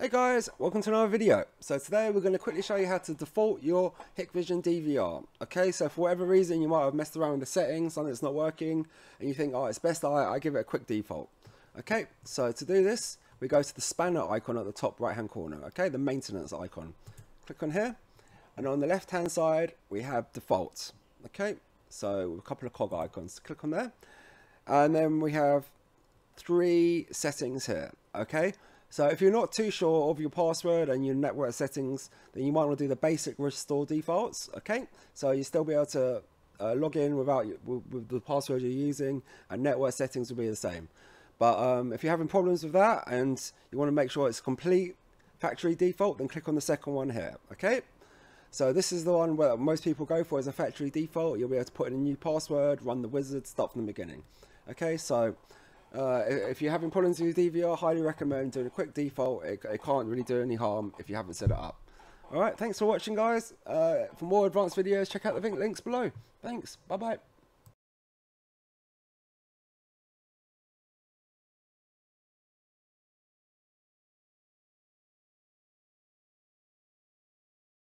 Hey guys, welcome to another video. So today we're going to quickly show you how to default your Hikvision DVR. Okay, so for whatever reason you might have messed around with the settings, something's not working, and you think, oh, it's best I, I give it a quick default. Okay, so to do this, we go to the spanner icon at the top right hand corner, okay, the maintenance icon. Click on here, and on the left hand side we have default. Okay, so a couple of cog icons. Click on there, and then we have three settings here, okay? So if you're not too sure of your password and your network settings, then you might want to do the basic restore defaults. Okay, so you'll still be able to uh, log in without with, with, the password you're using, and network settings will be the same. But um, if you're having problems with that and you want to make sure it's complete factory default, then click on the second one here. Okay. So this is the one where most people go for as a factory default. You'll be able to put in a new password, run the wizard, start from the beginning. Okay, so uh, if you're having problems with your DVR, highly recommend doing a quick default. It, it, can't really do any harm if you haven't set it up. Alright, thanks for watching guys. Uh, for more advanced videos, check out the links below. Thanks, bye bye.